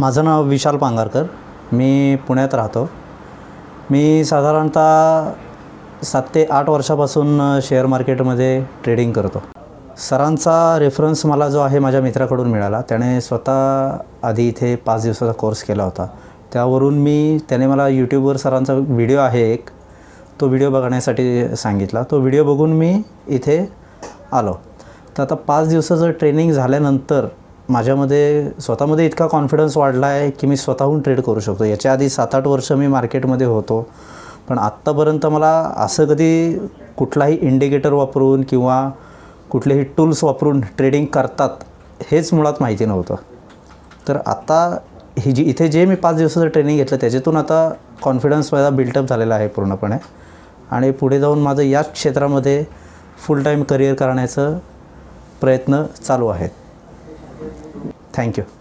माझं नाव विशाल पांगारकर मी पुण्यात राहतो. मी साधारणतः सात ते आठ वर्षापासून शेअर मार्केटमध्ये ट्रेडिंग करतो. सरांचा रेफरन्स मला जो आहे माझ्या मित्राकडून मिळाला. त्याने स्वतः आधी इथे पाच दिवसाचा कोर्स केला होता. त्यावरून मी त्याने मला यूट्यूबवर सरांचा व्हिडिओ आहे एक तो व्हिडिओ बघण्यासाठी सांगितला. तो व्हिडिओ बघून मी इथे आलो. तर आता पाच दिवसाचं ट्रेनिंग झाल्यानंतर माझ्यामध्ये स्वतःमध्ये इतका कॉन्फिडन्स वाढला आहे की मी स्वतःहून ट्रेड करू शकतो. याच्या आधी सात आठ वर्ष मी मार्केटमध्ये होतो. पण आत्तापर्यंत मला असं कधी कुठलाही इंडिकेटर वापरून किंवा कुठलेही टूल्स वापरून ट्रेडिंग करतात हेच मुळात माहिती नव्हतं. तर आता ही जी इथे जे मी पाच दिवसाचं ट्रेनिंग घेतलं त्याच्यातून आता कॉन्फिडन्स माझा बिल्टअप झालेला आहे पूर्णपणे. आणि पुढे जाऊन माझं याच क्षेत्रामध्ये फुल टाईम करिअर करण्याचं प्रयत्न चालू आहेत. Thank you.